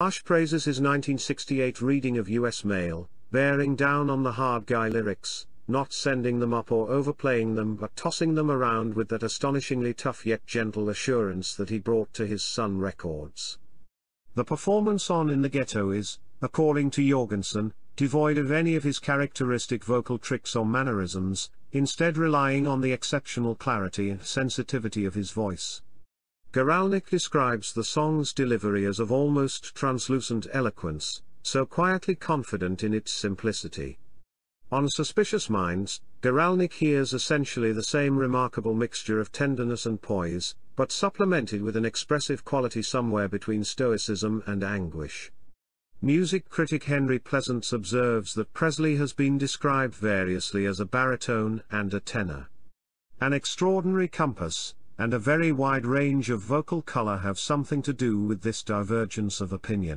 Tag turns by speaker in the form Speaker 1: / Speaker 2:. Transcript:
Speaker 1: Marsh praises his 1968 reading of U.S. Male, bearing down on the hard guy lyrics, not sending them up or overplaying them but tossing them around with that astonishingly tough yet gentle assurance that he brought to his Sun records. The performance on In the Ghetto is, according to Jorgensen, devoid of any of his characteristic vocal tricks or mannerisms, instead relying on the exceptional clarity and sensitivity of his voice. Guralnick describes the song's delivery as of almost translucent eloquence, so quietly confident in its simplicity. On Suspicious Minds, Guralnick hears essentially the same remarkable mixture of tenderness and poise, but supplemented with an expressive quality somewhere between stoicism and anguish. Music critic Henry Pleasants observes that Presley has been described variously as a baritone and a tenor. An extraordinary compass, and a very wide range of vocal color have something to do with this divergence of opinion.